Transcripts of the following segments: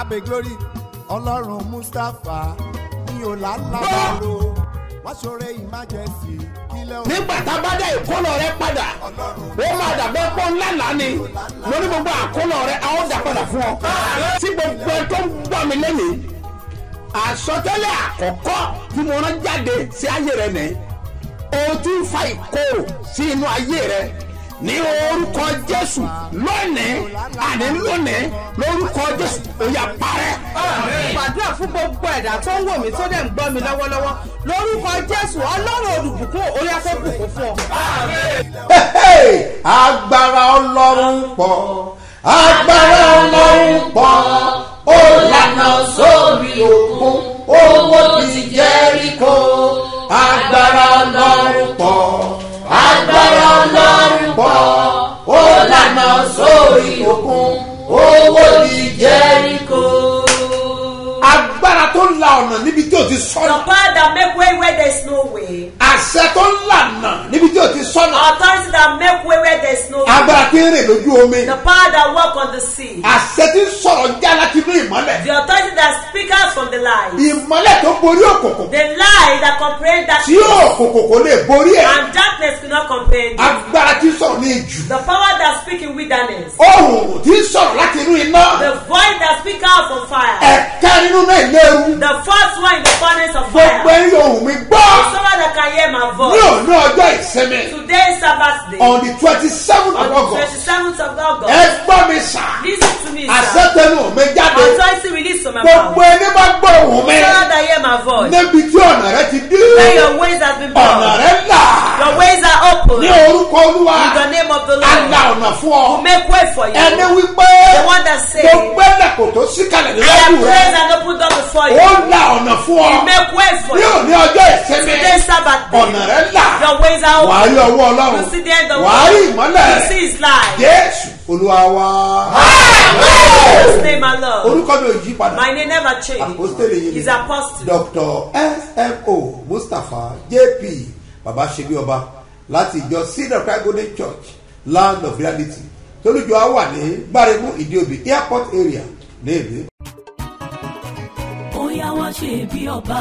abe glory ọlọ́run mustapha ní ọ̀làlábàrò wọ́n ṣoore emergency kílẹ̀ òun nígbà tá a bá dá ìkólọ rẹ padà ó máa dàbẹ́ pọ́ ńlá lánì mo ní gbogbo àkólọ rẹ a ó dà padà fún ọ. tí gbogbo ẹ tó ń gbọ́ mi lẹ́nìí àsọtẹ́lẹ̀ àkọ́kọ́ tí mo rán jáde sí ayé rẹ nìyí o ń fa ìkorò sí inú ayé rẹ ní orúkọ jésù lónìí àní lónìí lórúkọ jésù ó yá parẹ́. gbàdúrà fún gbogbo ẹ̀dá tó ń wò mí tó dẹ̀ ń gbọ́ mi lọ́wọ́lọ́wọ́ lórúkọ jésù ọlọ́run olùbùkún orí afẹ́bùkún fún ọ. agbára ọlọ́run pọ̀ agbára ọlọ́run pọ̀ ó lànà sórí òkun owó ti jẹ́ríkò agbára ọlọ́run pọ̀ agbára ọlọ́run ó lànà sórí òkun owó ti jẹ́ríkò. agbára tó la ọ̀nà níbi tí o ti The sọ̀nà power that make way where there's no way. àṣẹ tó ń lànà níbi tí o ti sọ̀nà Authority that make way where there's no way. agbára tí ń rìn lójú omi The power that walk on the sea. àṣẹ tí ń sọ̀rọ̀ já láti inú ìmọ́lẹ̀ The authority that speak out from the light. ìmọ́lẹ̀ tó borí òkùnkùn The light that comprehend tí darkness. òkùnkùn kò lè borí ẹ̀ And darkness agbára tí sọ̀rọ̀ ní ìjù The power that speak in wilderness. ohùn tí sọ̀rọ̀ láti inú iná The voice that speak out from fire. ẹ̀ka nínú náà ìléru The first one in the furnace of gbogbo fire. ẹ̀yìn ohùn mi gbọ́ Someone that can hear my ní voice. òní ọjọ́ ìsinmi Today is Sabbath day. on the twenty seven On of the august 27th of August. ẹ gbọ́ mi sà Listen to me, sir. àṣetẹnu mi jáde Authority release from my gbogbo mouth. ẹni bá gbọ́ ohùn mi Someone that hear my voice. níbi tí ọ̀nà rẹ ti dí Where your ways has been ọ̀nà blocked. rẹ là open. ní orúkọ olúwa In the name of the Lord. ọ̀nà fún ọ Will make way for you. ẹni wípé The one that says, gbogbo ẹlẹ́kùn tó sí kalẹ̀ I have níwájú rẹ praised and opened up before you. ó la ọ̀nà fún ọ Will make way for ní you. òní ọjọ́ ìsinmi Today Sabbath day. ọ̀nà rẹ là Your ways are wàá open. rí ọwọ́ ọlọ́run You see the end of wàá rí You ìmọ́lẹ̀ see his light. jésù olúwa wa His name I orúkọ mi ò yí padà My name never changed. àpòstélì yìí He's apostle. dr smo mustapha jp baba ṣebí ọba láti ìjọ cedar cry golden church land of reality tolújọ á wà ní gbáremú ìdíòbí airport area ní èdè. wá ṣe bí ọba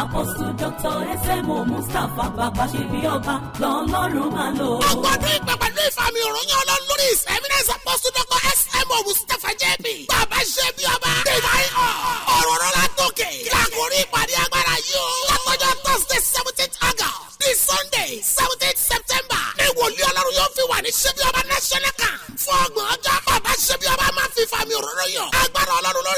apọ́sù dr ẹsẹ̀mọ̀ mustapha bàbá ṣe bí ọba lọ́lọ́run máa lò. ọgbọdún ìpè pẹ̀lú ìfàmì òròyìn ọlọ́run lórí ìsẹ́mínẹ́sì apọ́sù dr smo mustapha jb bàbá ṣe bí ọba divine ọ̀rọ̀ rọ̀ látòkè lákòrí ìpàdé agbára yìí o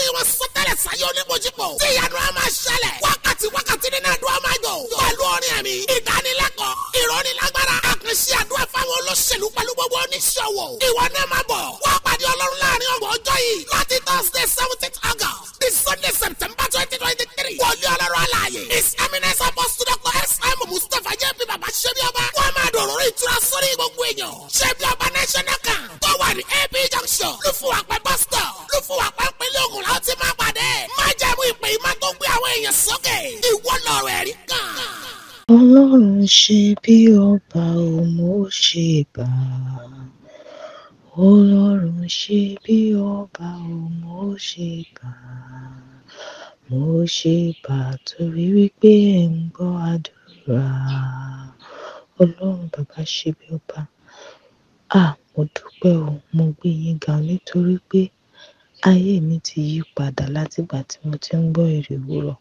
lórí wọn sọtẹ́lẹ̀ sáyé onímọ̀jìpọ̀ tí ìyanu á máa ṣẹlẹ̀. Wákàtí wákàtí nínú àdúrà máa jọ pẹ̀lú orin ẹ̀mí ìdánilẹ́kọ̀ọ́ ìrọ̀nilágbára àkànṣe àdúrà fáwọn olóṣèlú pẹ̀lú gbogbo oníṣòwò. Ìwọ náà máa bọ̀. Wá pàdé ọlọ́run láàárín ọgbọ̀n ọjọ́ yìí. Láti thursday seventeen august ní sunday september twenty twenty three wọlé ọlọ́run aláàyè his eminence apostle dr sm mustapha jp baba ṣẹ́bi ọba. Wọ́n máa dọ̀rọ̀ ìtura sórí gbogbo èèyàn. Ṣẹ́bi ọba national camp tó wà ní ap junction. Lùfùwàpẹ́ bus èèyàn sókè ìwọ lọ́rọ̀ ẹ̀rí kan. ọlọ́run ṣe bí ọba ò mo ṣe bá a. ọlọ́run ṣe bí ọba ò mo ṣe bá a. mo ṣe bá a torí wípé ẹ̀ ń gbọ́ àdúrà ọlọ́run bàbá ṣe bí ọba à mo dúpẹ́ o mo gbé yín ga nítorí pé ayé mi ti yí padà látìgbà tí mo ti ń gbọ́ èrè òwúrọ̀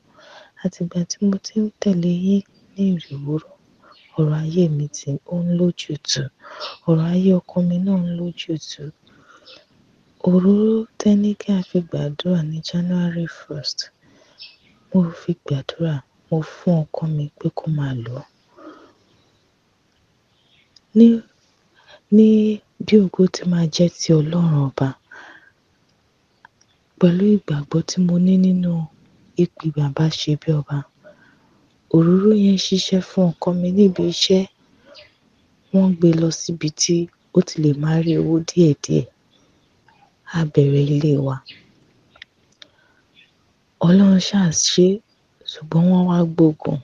àtìgbà tí mo ti ń tẹ̀lé yín ní òwúrọ̀ ọ̀rọ̀ ayé mi ti ó ń lójútùú ọ̀rọ̀ ayé ọkọ mi náà ń lójútùú òróró tẹ́ni kí a fi gbàdúrà ní january first. Mo fi gbàdúrà mo fún ọkọ mi pé kó máa lò ó. Ní ní bí ògo ti máa jẹ́ ti ọlọ́run ọba pẹ̀lú ìgbàgbọ́ tí mo ní nínú ìpè bàbá ṣe bí ọba. Òróró yẹn ṣiṣẹ́ fún ọkọ mi níbi iṣẹ́. Wọ́n gbé lọ síbi tí ó ti lè máa rí owó díẹ̀díẹ̀. Á bẹ̀rẹ̀ ilé wa. Ọlọ́run ṣáà ṣe ṣùgbọ́n wọ́n wá gbógun.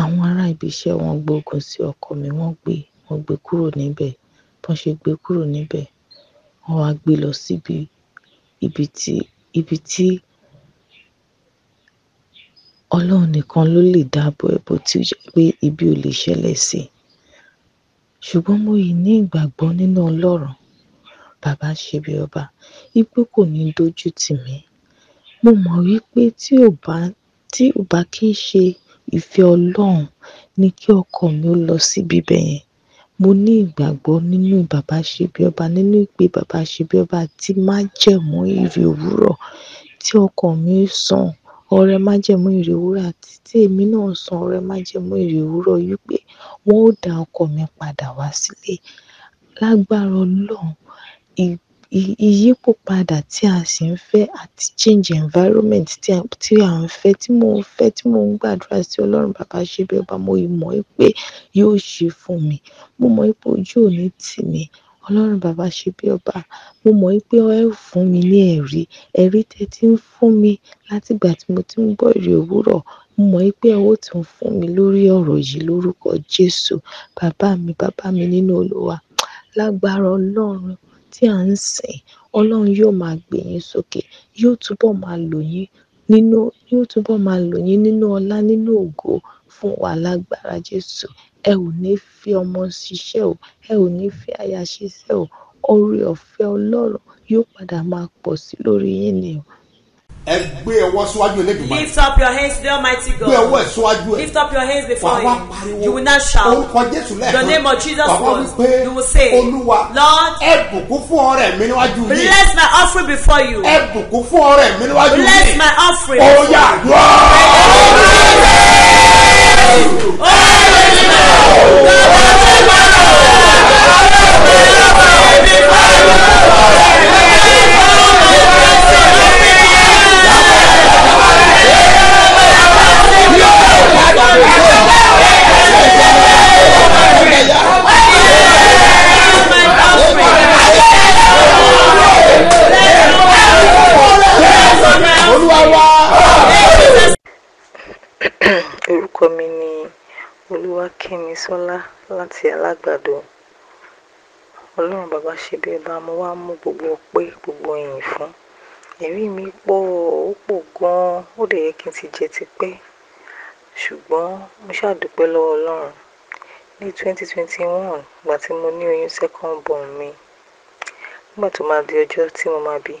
Àwọn ará ibi iṣẹ́ wọn gbógun sí ọkọ mi. Wọ́n gbé wọ́n gbé kúrò níbẹ̀. Bọ́n ṣe gbé kúrò níbẹ̀ wọ́n wá gbé lọ síbi ibi tí ibi tí ọlọ́run nìkan ló lè dáàbò ẹ̀ bó ó jẹ́ ibi ò lè ṣẹlẹ̀ sí i. Ṣùgbọ́n mo yìí ní ìgbàgbọ́ nínú ọlọ́run. Bàbá ṣe bí ọba ipò kò ní dojú tì mí. Mo mọ̀ wípé tí ò bá tí ò bá kí ń ṣe ìfẹ́ ọlọ́run ni kí ọkọ mi ó lọ síbi ibẹ̀ yẹn. Mo ní ìgbàgbọ́ nínú bàbá ṣe bí ọba nínú ìpè bàbá ṣe bí ọba tí májẹ̀mú ìrì òwúrọ̀ tí ọkọ mi sàn ọrẹ májẹ̀mú ìrì òwúrọ̀ àti tí èmi náà san ọrẹ májẹ̀mú ìrì òwúrọ̀ yìí pé wọn ó dá ọkọ mi padà wá sílé. Lágbára ọlọ́run ìyípo padà tí a sì ń fẹ́ àti change environment tí a tí a ń fẹ́ tí mò ń fẹ́ tí mò ń gbàdúrà sí ọlọ́run bàbá ṣe bí ọba mo mọ̀ pé yóò ṣe fún mi. Mo mọ̀ pé ojú ò ní tì mí ọlọ́run bàbá ṣe bí ọba. Mo mọ̀ pé ẹ ó fún mi ní ẹ̀rí. Ẹ̀rí tẹ́ ti ń fún mi látìgbà tí mo ti ń gbọ́ èrè òwúrọ̀. Mo mọ̀ pé ẹ ó tún fún mi lórí ọ̀rọ̀ yìí lórúkọ jésù. Bàbá mi bàbá mi nínú olúwa lágbára ọlọ́run tí à ń sìn ọlọ́run yóò máa gbé yín sókè yóò túbọ̀ máa lò yín nínú yóò túbọ̀ máa lò yín nínú ọlá nínú ògo fún wa lágbára jésù ẹ ò ní fi ọmọ ṣiṣẹ́ o ẹ ò ní fi aya ṣiṣẹ́ o oore ọ̀fẹ́ ọlọ́run yóò padà máa pọ̀ sí lórí yín ni o. ẹ gbé ọwọ́ síwájú elédùnmáà Lift up your hands to the Almighty gbé ọwọ́ ẹ̀ God. síwájú ẹ̀ Lift up your hands before wàá wá Him. pariwo You will not shout. orúkọ jésù lẹ́ẹ̀kan The name of Jesus wàá wá was. wípé You will say, olúwa Lord, ẹ bùkún fún ọrẹ mi níwájú yìí bless my offering before you. ẹ bùkún fún ọrẹ mi níwájú Bless yìí my offering. ó before yá you. àdúrà. My offering. olúwa wá. Orúkọ mi ni olúwakẹ́misọ́lá láti alágbàdo. Ọlọ́run bàbá ṣe bí ọba mo wá mú gbogbo ọpẹ́ gbogbo ìyìn fún. Ẹ̀rí mi pọ̀ ó pọ̀ gan-an ó dẹ̀ yẹ kí n ti jẹ tipẹ́. Ṣùgbọ́n mo ṣàdúpẹ́ lọ́wọ́ ọlọ́run. Ní 2021 ìgbà tí mo ní oyún second born mi nígbà tó máa di ọjọ́ tí mo máa bí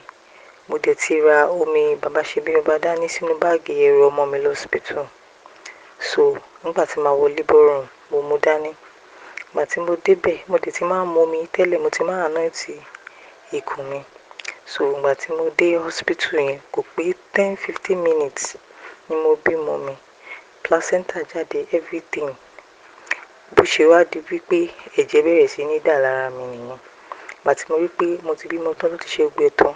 mo dẹ̀ ti ra omi bàbá ṣe bí ọba dání sínú báàgì ẹrù ọmọ mi lọ́sibítù so nígbà tí màá wọlé bọ́rùn mo mú dání. Ìgbà tí mo débẹ̀ mo dẹ̀ ti máa ń mu omi tẹ́lẹ̀ mo ti máa anointi ikùn mi. So ìgbà tí mo dé hospital yẹn kò pé ten fifteen minutes ni mo bímọ mi placenta jáde everything. Bó ṣe wá di wípé ẹ̀jẹ̀ bẹ̀rẹ̀ sí ní dà lára mi nìyẹn. Ìgbà tí mo rí pé mo ti bímọ tán tó ti ṣe gbẹ tán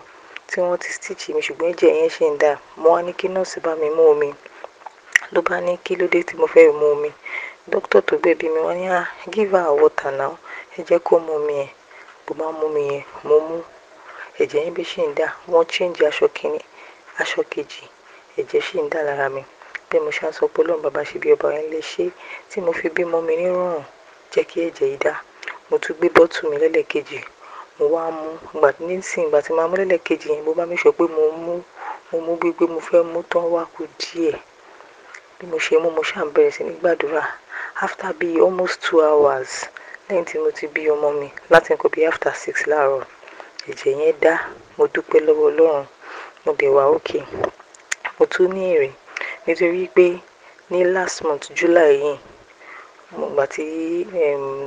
tí wọ́n ti stitch mi ṣùgbọ́n ẹ̀jẹ̀ yẹn ṣì ń dà mo wá ní kí nọ́ọ̀sì bá mi mú omi ló bá ní kí ló dé tí mo fẹ́ mu omi? Dókítà tó gbẹ̀bí mi wọ́n ní ah give her water now. Ẹ jẹ́ kó mu omi yẹn. Bó bá mu omi yẹn mo mú. Ẹ̀jẹ̀ yẹn bí ṣì ń dà. Wọ́n change aṣọ kìíní aṣọ kejì. Ẹ̀jẹ̀ ṣì ń dà lára mi. Bẹ́ẹ̀ mo ṣe ń sọ pé ọlọ́run bàbá ṣe bí ọba yẹn lè ṣe tí mo fi bímọ mi nírọ̀rùn jẹ́ kí ẹ̀jẹ̀ yìí dà. Mo tún gbé bọ́tù mi lẹ́lẹ́kejì. Mo wá mú ìgbà nísìnyí ìgbà tí màá mú lẹ́lẹ́kejì yẹn mo bá mi sọ pé mo mú mo mú gbígbé mo fẹ́ mú tán wá kú díẹ̀ bí mo ṣe mú mo ṣáà bẹ̀rẹ̀ sí ní gbàdúrà. After bíi almost two hours lẹ́yìn tí mo ti bí ọmọ mi láti nǹkan bíi after six láàárọ̀ ẹ̀jẹ̀ yẹn dá. Mo dúpẹ́ lọ́wọ́ ọlọ́run. Mo dẹ̀ wá òkè mo tún ní èrè nítorí pé ní last month july yìí mo gbà tí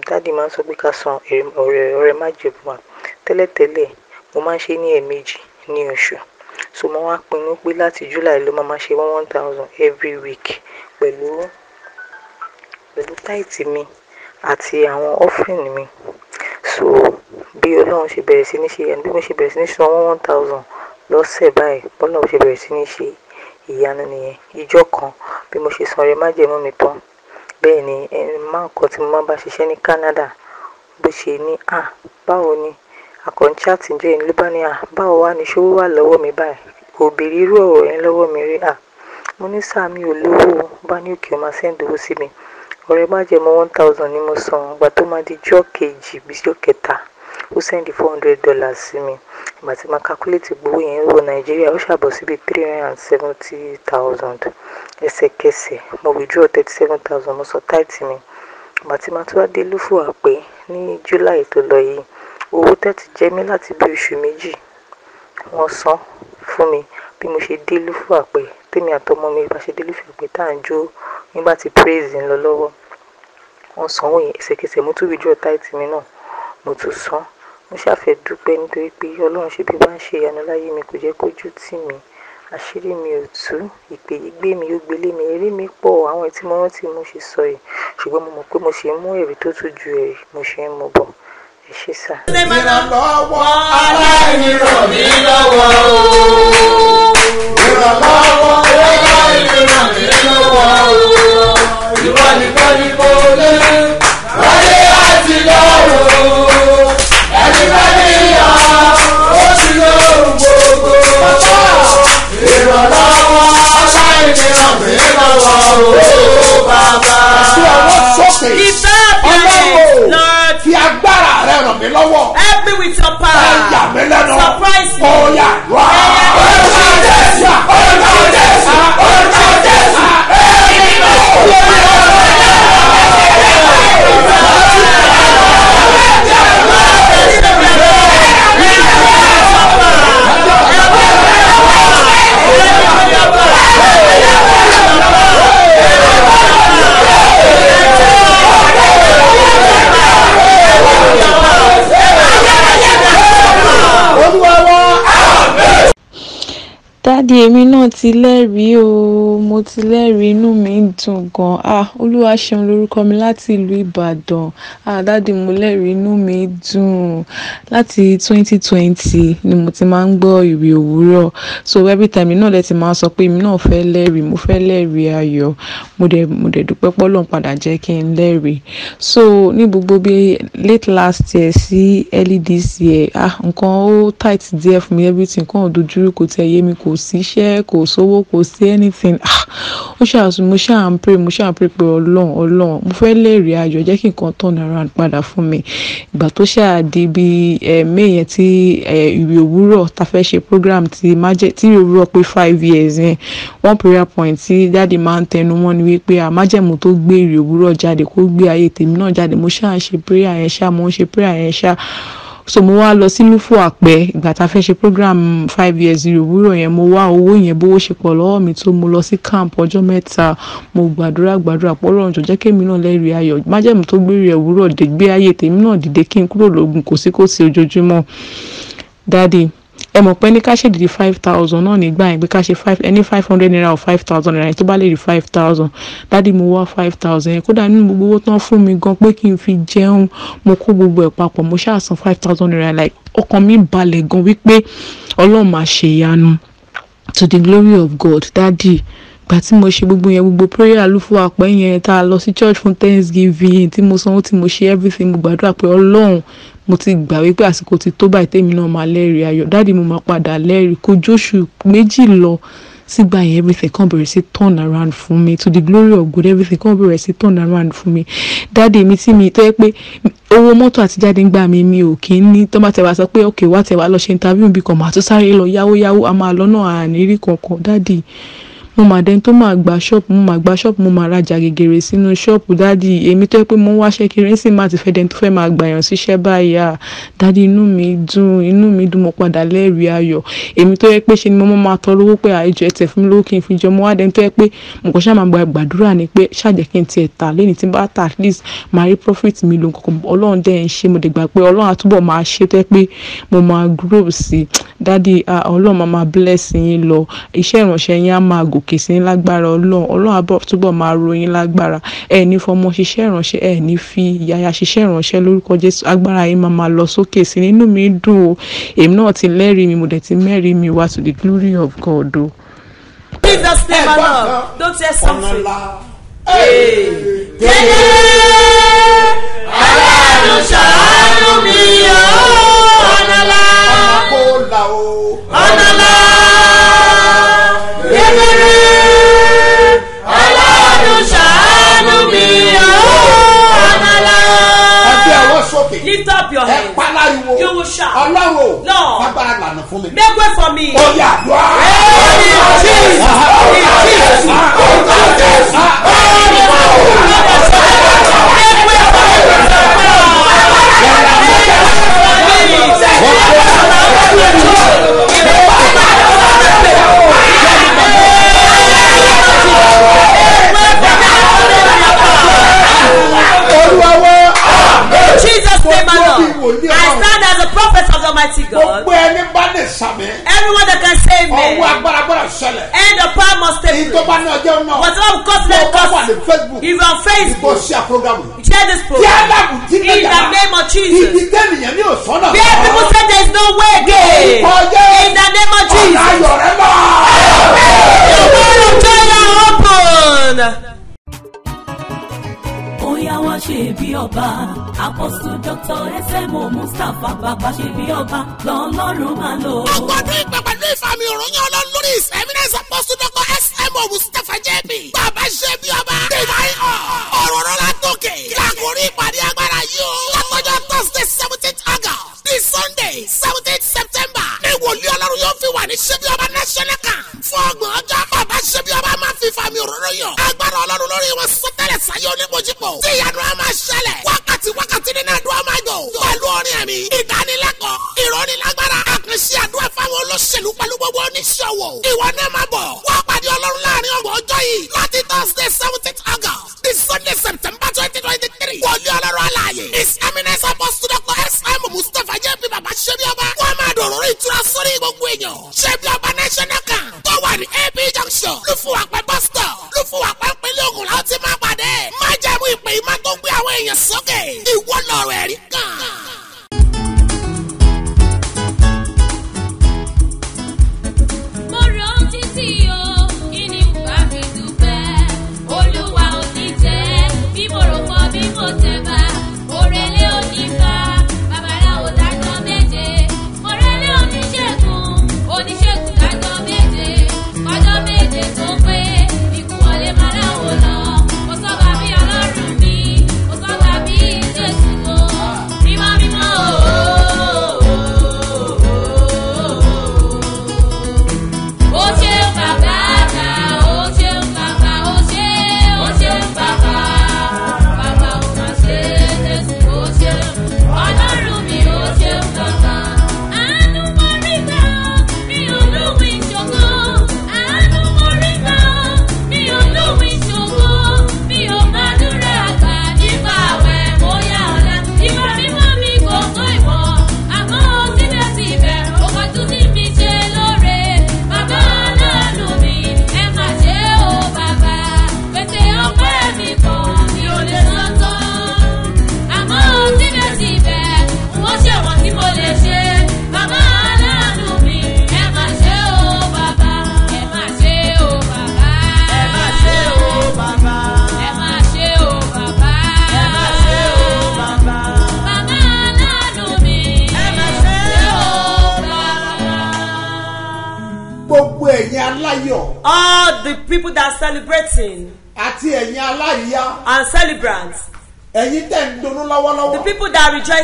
dáàdi máa ń sọ pé ká san ọ̀rẹ́ ọ̀rẹ́ májèlú wa. Tẹ́lẹ̀tẹ́lẹ̀ mo máa ń ṣe ní ẹ̀ẹ̀mejì ní oṣù so mo wá pinnu pé láti july ló máa máa ṣe one one thousand every week pẹ̀lú pẹ̀lú táìtì mi àti àwọn offering mi. So bí ọlọ́run ṣe bẹ̀rẹ̀ sí ní ṣe ẹni bí mo ṣe bẹ̀rẹ̀ sí ní san one one thousand lọ́sẹ̀ báyìí bọ́lọ́run ṣe bẹ̀rẹ̀ sí ní ṣe ìyanu nìyẹn. Ìjọ kan bí mo ṣe san ọrẹ májẹ̀mú mi tán bẹ́ẹ̀ ni ẹni ń kọ́ tí mo máa bá ṣiṣẹ́ ní Canada bó ṣe ní à báwo ni àkànṣe àtijọ́ yìí ló bá ní à báwo wá ní ṣówó wà lọ́wọ́ mi báyìí? Kò béèrè irú ọ̀rọ̀ yẹn lọ́wọ́ mi rí. À mo ní sáà mi bá ní òkè ọmọ sẹ́ńdì owó sí mi. Ọ̀rẹ́ má jẹ́ mọ́ one thousand ni mo san. Ìgbà tó máa di jọ́ kejì bí jọ́ kẹta ó sẹ́ndì four hundred dollars sí mi. Ìgbà tí màá calculate gbowó yẹn wọ nàìjíríà ó ṣàbọ̀ síbi three hundred and seventy thousand. Ẹsẹ̀kẹsẹ̀ mo withdraw thirty seven thousand mo sọ táìtì mi. Ìgbà tí màá tún wá dé lúfù àpè ní july tó lọ yìí owó tẹ́tì jẹ́ mi láti bí oṣù méjì wọ́n san fún mi. Bí mo ṣe dé lúfù àpè tèmi àtọmọ mi bá ṣe dé lúfù àpè tá à ń jó nígbà tí praise ń lọ lọ́wọ́ wọ́n sanwó yẹn. Ẹsẹ̀kẹsẹ̀ mo tún withdraw táìtì mi náà mo tún san. Mo ṣàfẹ́ dúpẹ́ nítorí pé ọlọ́run ṣe bí bá ń ṣe ìyanu láyé mi kò jẹ́ kójú tì mí. Àṣírí mi ò tú ìpè yìí gbé mi ó gbélé mi eré mi pọ̀ àwọn tí mo rántí mo ṣe sọ yìí. Ṣùgbọ́n mo mọ̀ pé mo ṣe mú èrè tó tún ju èrè mo ṣe ń mú bọ̀ ẹ ṣé sà. ìrànlọ́wọ́ aláìní ràn mí lọ́wọ́ o. ìrànlọ́wọ́ aláìní ràn mí lọ́wọ́ o. ìwọ nìkan ni mo lé láyé àti lọ́rùn. ẹni bá níyàn ó ti lóhùn gbogbo. ìrànlọ́wọ́ aláìní ràn mí lọ́wọ́ o. bàbá. tí ràn mí lọ́wọ́ Help me with your ẹ yà power. mí lẹ́nu Surprise me. ọ̀yà wá. Orúkọ Jésù, orúkọ Jésù, dáàdi èmi náà ti lẹ́rìí o. Mo ti lẹ́rìí inú mi dùn gan. Ah olúwa ṣeun lórúkọ mi láti ìlú ìbàdàn. Ah dáàdi mo lẹ́rìí inú mi dùn. Láti twenty twenty ni mo ti máa ń gbọ́ ìwé òwúrọ̀. So every time náà lẹ ti máa sọ pé èmi náà fẹ́ lẹ́rìí mo fẹ́ lẹ́rìí ayọ̀. Mo dẹ̀ mo dẹ̀ dúpẹ́ pọ́lọ́n padà jẹ́ kí n lẹ́rìí. So ní gbogbo bí late last year sí early this year ah nǹkan ó tight díẹ̀ fún mi. Everything kan ò dojúrú kò tẹ̀ yé mi kò sí iṣẹ́ kò sówó kò sí anything. Ah ó ṣàṣù mo ṣáà ń pray mo ṣáà ń pray pé ọlọ́run ọlọ́run mo fẹ́ lẹ́rìí ayọ̀ jẹ́ kí nǹkan turn around padà fún mi. Ìgbà tó ṣáà di bí ẹ̀ may yẹn tí ìwé òwúrọ̀ ta fẹ́ ṣe program ti májẹ̀ tí ìwé òwúrọ̀ pé five years yẹn one prayer point tí dáàdi máa ń tẹnu mọ́ ni wípé àmájẹ̀mú tó gbé ìwé òwúrọ̀ jáde kó gbé ayé tèmi náà jáde. Mo ṣáà ṣe prayer yẹn ṣá mo ń ṣe prayer yẹn ṣá so mo wá lọ sí lúfò àpẹ. Ìgbà tá a fẹ́ ṣe program five years ìrò òwúrọ̀ yẹn mo wá owó yẹn bówó ṣe pọ̀ lọ́wọ́ mi tó mo lọ sí camp ọjọ́ mẹ́ta. Mo gbàdúrà gbàdúrà pọ́lọ́ ọ̀jọ̀ jẹ́ kémi náà lẹ́rìí ayọ̀. Májẹ̀mú tó gbé rẹ̀ òwúrọ̀ dé gbé ayé tèmi náà dìde kí n kúrò lógun kò sí kò sí ojoojúmọ́. Dáàdi ẹ mọ̀ pé ní ká ṣèdìdì five thousand náà nígbà yẹn pé ká ṣe five ẹni five hundred naira or five thousand naira yẹn tó bá lè rí five thousand dádì mo wá five thousand yẹn. Kódà nínú gbogbo owó tán fún mi gan pé kí n fi jẹun mo kó gbogbo ẹ̀ papọ̀ mo ṣáà san five thousand naira like ọkàn mi balẹ̀ gan wípé ọlọ́run máa ṣe ìyanu. To the glory of God dádì ìgbà tí mo ṣe gbogbo yẹn gbogbo prayer lúfú àpẹ yẹn tá a lọ sí church fún thanksgiving tí mo sanwó tí mo ṣe everything mo gbàdúrà pé ọlọ́run mo ti gbà wípé àsìkò ti tó báyìí tèmi náà máa lẹ́rìí ayọ̀. Dáàdi mo máa padà lẹ́rìí. Kó jóṣù méjì lọ sígbà yẹn everything kan bẹ̀rẹ̀ sí turn around fún mi. To the glory of God everything kan bẹ̀rẹ̀ sí turn around fún mi. Dáàdi mi tí mi tó yẹ pé owó mọ́tò àti jáde ń gbà mí mi ò kí ní. Tó bá tẹ̀ wá sọ pé ok wá tẹ̀ wá lọ ṣe interview bí kan màá tún sáré lọ yáwó yáwó a máa lọ náà kankan. Dáàdi mo mà dẹni tó máa gba ṣọ́ọ̀pù mo máa gba ṣọ́ọ̀pù mo máa rajà gègèrè sínú ṣọ́ọ̀pù dádì èmi tó yẹ pé mo ń wáṣẹ́ kiri ń sì máa ti fẹ́ dẹni tó fẹ́ máa gbàyàn síṣẹ́ báyìí. À dádì inú mi dùn inú mi dùn mo padà lẹ́rìí ayọ̀. Èmi tó yẹ pé ṣe ni mo máa tọrọ owó pé àìjọ ẹ̀tẹ̀ fún mi lówó kí n fi jọ mo wá dẹni tó yẹ pé mo kàn ṣáà máa gba gbàdúrà ni pé ṣàjẹ́ kí n tiẹ̀ tà lẹ́ni tí bá tà at least máa rí gbà sí gòkè sí yín lágbára ọlọ́run. Ọlọ́run àbọ̀ túbọ̀ máa ròyìn lágbára. Ẹ ní fọmọ ṣiṣẹ́ ìránṣẹ́ ẹ ní fi yàyà ṣiṣẹ́ ìránṣẹ́ lórúkọ jésù. Agbára yín máa máa lọ sókè sí nínú mi dùn o. Èmi náà ti lẹ́rìí mi mo dẹ̀ ti mẹ́rìí mi. Wá to the glory of God o. Jesus name. Don't say something. Aláàánú ṣàánú mi o, ọ̀nà la ọ̀nà. Lift up your ẹ hands. pálariwo You will shout. ọlọ́run Lord. fagbára lànà fún mi. Make way for me. ó yà dùá. Jesus name alone. I stand as a prophet of the Almighty God. Everyone that can save me. And the power must take place. Whatever ní cause. facebook. If Facebook, sí àpọ́gàmù. share this program. In the name of Jesus. Where people say there is no way again. In the name of Jesus. The of are open. Oya wá ṣe bí ọba, Apostle Dr. S.M.O. Mustapha bàbá ṣe bí ọba, lọ́lọ́run máa lò. ìpè pẹ̀lú ìfàmì òròyìn ọlọ́run lórí ìsẹ́mínẹ́sì apọ́sù dọ́kọ̀ smo mustapha jẹ́bi bàbá ṣe bí ọba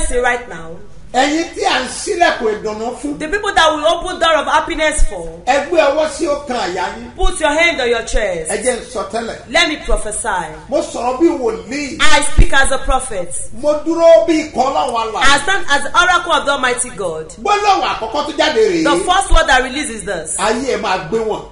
rejoicing right now, ẹ̀yin tí à ń sílẹ̀kùn ìdùnnú fún. The people that will open door of happiness for, ọkàn àyà yín put your hand on your chest. ẹ jẹ́ sọ tẹ́lẹ̀ Let me prophesy. mo sọ̀rọ̀ bí wòlíì I speak as a prophet. mo dúró bí ikọ̀ I àlà stand as the oracle of the Almighty God. gbólóhùn àkọ́kọ́ tó jáde rèé The first word that releases this. ayé ẹ̀ máa gbé wọn.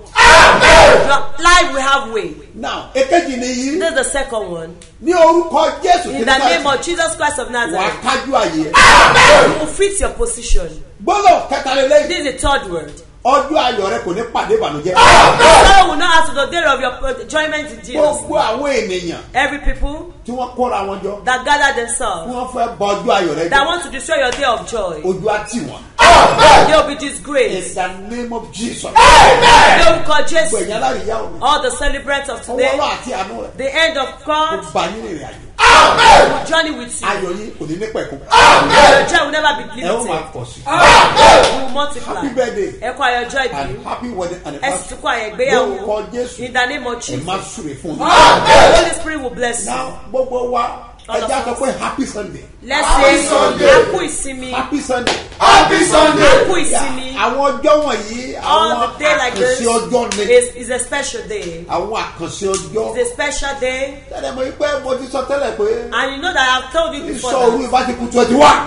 Life will have way. now èkejì nìyí This is the second one. ní orúkọ jésù In the name of Jesus Christ of Nazareth, kájú àyè you fit your position. gbólóhùn kẹtàlélẹ́yìn This is the third word. Ọjọ́ ayọ̀ rẹ kò ní pàdé ìbànújẹ́. Sorrow will not add to the day of your enjoyment in Jesus. gbogbo àwọn ènìyàn Every people tí wọ́n kóra wọn jọ that gather tí themselves, wọ́n fẹ́ bọ ọjọ́ ayọ̀ rẹ that jẹ́ want to destroy your day of joy, ojú á tì wọ́n. they will be in disgraced. the name of jesus. They will call gbogbo Jesus. ẹ̀yin aláríyá òní All the celebrants of ọwọ́ today, ọlọ́ àti àánú rẹ̀. The end of God. Bá yín rìnrìn àjò will journey with you. ayọ̀ yín kò ní ní pẹ̀kú Your joy will never be ẹ ó máa limited. pọ̀ sí You will multiply. happy birthday Ẹ ayọ̀ joy and bí. happy wedding Ẹ sì anniversary tún kọ́ ayọ̀ ìgbéyàwó. lórúkọ jésù In the name of ẹ Jesus. má súre fún mi. The Holy Spirit will bless you. now gbogbo wa ẹ já sọ pé happy sunday Let's Happy say Sunday. a kú ìsinmi. happy sunday. Happy Sunday. A kú ìsinmi. àwọn ọjọ́ wọ̀nyí All àwọn the day like this àkànṣe ọjọ́ ni is, is a special day. àwọn àkànṣe ọjọ́. It's a special day. tẹ́lẹ̀ mo pé mo ti sọ tẹ́lẹ̀ pé And you know that I've told you before iṣọ́ òru that twenty one.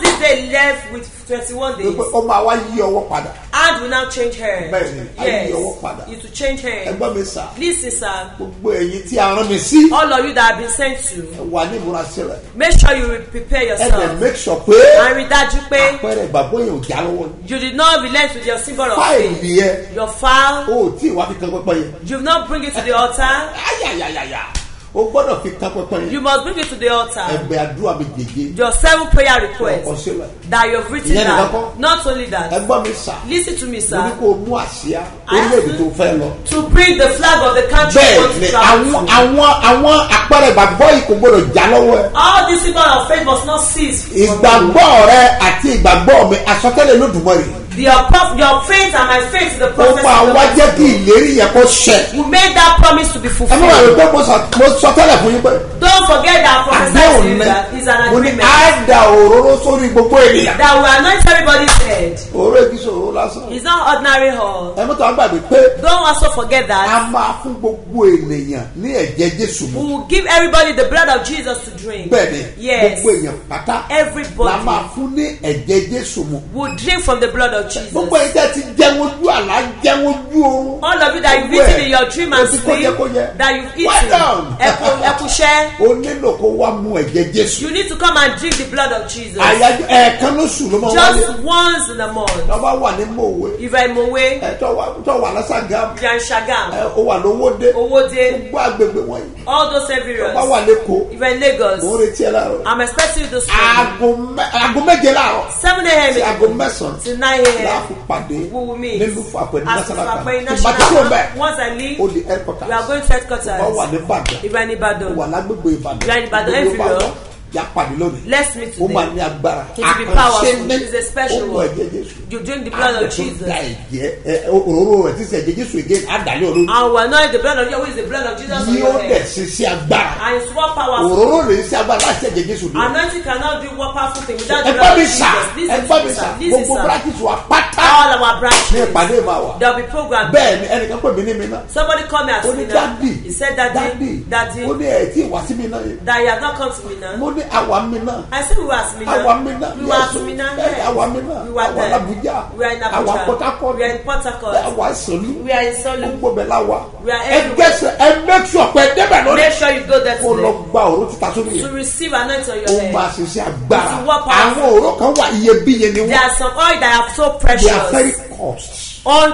this day left with 21 days, pé ó máa wá yí ọwọ́ padà. hand will now change hands. Bẹ́ẹ̀ni, a yí Yes, ọwọ́ padà. it will change hands. ẹgbọ́n mi sà Listen, sir. gbogbo ẹ̀yin tí a rán mi sí. All of you that have been sent to, wà ní ìmúra sílẹ̀. make sure you prepare ẹ dẹ̀ yourself. make sure pé And rí dájú pé àpẹẹrẹ ìgbàgbọ́ yẹn ò já lọ́wọ́ you did not relent with your symbol of fáìlì faith. yẹn Your file, o ò tí ì wá fi kan pẹpẹ yẹn. you've not bring it to the altar. ayayayaya o gbọ́dọ̀ fi kan pẹpẹ yẹn. You must bring it to the altar. ẹgbẹ́ àdúrà mi jèjì. Your seven prayer ọkọ requests sílẹ̀. that you've written Ìyẹn nìkan down. Not only that, ẹgbọ́n mi sà. listen to me, mo ní sir. kó o mú àsíá orílẹ̀-èdè tó fẹ́ lọ. To bring the flag of the country you want bẹ́ẹ̀ to ni àwọn àwọn àwọn àpẹẹrẹ ìgbàgbọ́ yìí kò gbọ́dọ̀ já lọ́wọ́ ẹ. All this symbol of faith must not cease. you. ìgbàgbọ́ rẹ àti ìgbàgbọ́ mi àsọtẹ́lẹ̀ lódùmọ̀rì. Your, prof- your faith and my faith is the ó prophecy máa of wá jẹ́ kí ìlérí yẹn kó ṣẹ. We made that promise to be ẹ má wà fulfilled. wípé mo sọ- mo sọtẹ́lẹ̀ fún yín pé Don't forget that prophesy to you that is an mo ní agreement. á da òróró sórí gbogbo ènìyàn. That will anoint everybody's head. òróró èkì sòrò lásán. It's not ordinary oil. ẹ mọ́tò àgbàgbé pé Don't also forget a that máa fún gbogbo ènìyàn ní ẹ̀jẹ̀ jésù we will give everybody the blood of Jesus to drink. bẹ́ẹ̀ ni Yes. gbogbo èèyàn pátá la Everybody máa fún ní ẹ̀jẹ̀ jésù mu. will drink from the blood of Jesus. gbogbo ẹ̀yin tẹ́ ti jẹun ojú àlá jẹun ojú oorun. All of you that ẹ̀, eaten in your dream and sleep, that Well eaten, done. ẹkú- ẹkúṣẹ́, o nílò kó wá mu ẹ̀jẹ̀ jésù. you need to come and drink the blood of Jesus. àyájọ́ ẹ̀ẹ̀kan lóṣù ló máa wáyé. Just once in a month. lọ́ba wà ní mòwe. In Mowe, ẹ tọ́ wà lásàgàm. Shagam, ẹ o wà lówódé. Owode, gbogbo agbègbè wọ̀nyí. all those areas. lọ́ba wà lẹ́kọ̀ọ́. You're in mo ń Lagos, retí ẹ láàárọ̀. I'm expecting you this morning. aago mẹ- aago méje láàárọ̀. 7 a.m. sí aago mẹ́sàn-án. to 9 a.m. láàfin pàdé. We will meet. nílùú fàpẹ́ ní As national bank. Once I leave, o di headquarters. we are going to headquarters. wọ́n wà ní ìbàdàn. Ìbàdàn. You are in Ìbàdàn, Yà pàdé lónìí. let's meet ó máa today. ní agbára. It will be powerful. ní It's a special ó one. You drink the blood of Jesus. da ẹ̀jẹ̀ òróró rẹ̀ tí sẹ̀ ẹ̀jẹ̀ jésù again á dàlẹ́ olórí. And we anoint the blood of Jesus, who is the blood of Jesus yóò dẹ̀ ṣe sí agbára. And it's more powerful. òróró rẹ̀ sí agbára láti ẹ̀jẹ̀ jésù dùn. Anointing cannot do one powerful thing without the blood mi of Jesus. Ẹgbẹ́ mi me, sà gbogbo practice wa pátá All our ní branches. ìpàdé máa wà. There'll be program. bẹ́ẹ̀ ni ẹnìkan pè mí ní mi náà. Somebody called me as ó ní Mina. dádì He said, Daddy, Daddy, ó ní ẹ̀ tí sí mi náà yẹn. that you have not come to Mina. mo ní àwa mi náà. I said we were at àwa mi náà. We were at bẹ́ẹ̀ àwa mi náà. We were àwa there. làbújá. We were in àwa Abuja. port harcourt. We were in Port Harcourt. àwa sọ̀lú. We are in gbogbo bẹ̀ la wà. We are ẹ everywhere. gẹ́sẹ̀ ẹ make sure pé débẹ̀ lónìí. Make sure you go there kó lọ today gba òró títa sórí to yẹn. receive anointing on your máa head. ṣiṣẹ́ agbára. It's what powerful. àwọn òró kan wà iyebíye ni There wọ́n. are some oil that are so they are very precious. cost. One.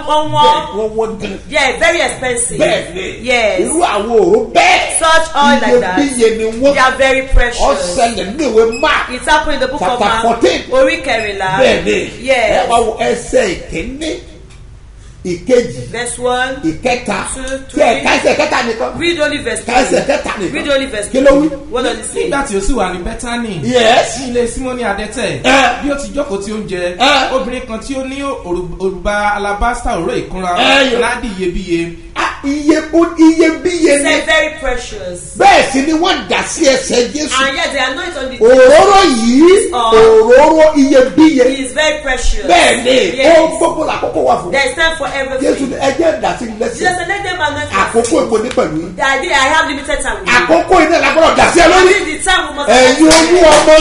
wọ́n wọ́n gan. Yeah, very expensive. bẹ́ẹ̀ Yes. irú àwọn òró bẹ́ẹ̀. Such oil like that. iyebíye ni They wọ́n. are very precious. ọ̀sẹ̀lẹ̀ ní ìwé mark. It happened in the book of Chapter Mark. 14. Orí kẹrìnlá. bẹ́ẹ̀ ni ẹ Yes. wá wo ẹsẹ̀ ìkíní ìkejì Verse one. ìkẹta Two, tí ẹ three. ká ẹsẹ̀ kẹta nìkan. Read only verse ká ẹsẹ̀ three. kẹta nìkan. Read only verse kí ló wí. What does it say? nígbà tí ó sì wà ní bẹ́tánì Yes. ní ilé símọ́nì adẹ́tẹ̀ bí ó ti jókòó tí ó ń jẹ obìnrin kan tí ó ní òrù- òrùba alabasta òró ìkunra ládì iyebíye Ah, iye iyebíye ni said very precious. bẹ́ẹ̀ sì ni wọ́n dà sí ẹsẹ̀ jésù. And yet they anoint on the òróró yìí òróró iyebíye He is very precious. bẹ́ẹ̀ ni ó gbogbo làkókò wà fún. Jésù everything. Jesus lẹ́sẹ̀ said, let them anoint my àkókò èpo ní pẹ̀lú. I did. I have limited time you. àkókò iná làgbọ́dọ̀ dà sí ẹ lórí. is the time we must ẹ̀yin olú you. ọmọ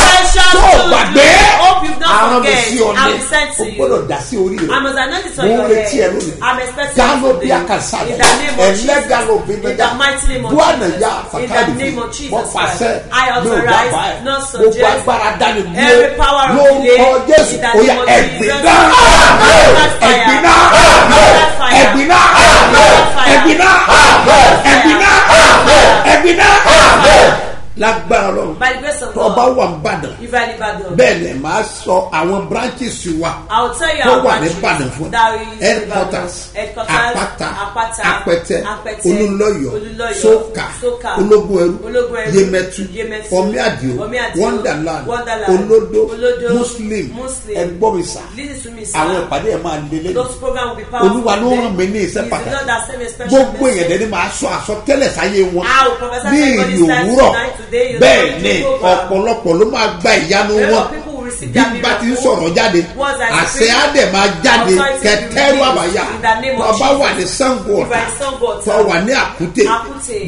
Precious tó gbàgbé Hope àrùn mi forget. I'm ní sent to o you. gbọ́dọ̀ dà sí orí I rẹ̀. must anoint it on mo ń your retí ẹ head. lónìí. I'm expecting galo you bí today. akasada In the name of Jesus. ẹlẹ́gàlò bí In the mighty name of buwana Jesus. ya the name of wọ́n Jesus pàṣẹ. I mi authorize, ẹ̀ not gbogbo suggest, agbára dání every power of lórúkọ delay, jésù in the oya Jesus. náà fire. ẹ̀gbin náà Blood fire. ẹ̀gbin náà Blood fire. ẹ̀gbin náà Blood fire. ẹ̀gbin náà ẹ̀gbin náà lágbára of tó bá wà ń bàdàn If you're in Ibadan. bẹ́ẹ̀ ni màá sọ àwọn branches wa tó wà ní branches Ìbàdàn fún headquarters Apata, apẹtẹ Olúlọ́yọ̀, sókà ológun ẹrú yemẹtu ọmíàdìo Ọmíàdìó, wonderland olódó muslim ẹgbọmísà àwọn ìpàdé ẹ máa lé lẹ́nu. Those programs will be powerful. olúwa ló ràn mí ní iṣẹ́ pàtàkì. gbogbo èèyàn dẹni máa sọ àsọtẹ́lẹ̀ sáyé wọn. Ní ìrì òwúrọ̀ bẹ́ẹ̀ ni ọ̀pọ̀lọpọ̀ ló máa gba ìyanu wọn bí bá ti ń sọ̀rọ̀ jáde àṣẹ á dẹ̀ máa jáde kẹtẹ́rù àbáyà ọba Jesus. wà ní you ọ̀tà tó wà ní Àkútè.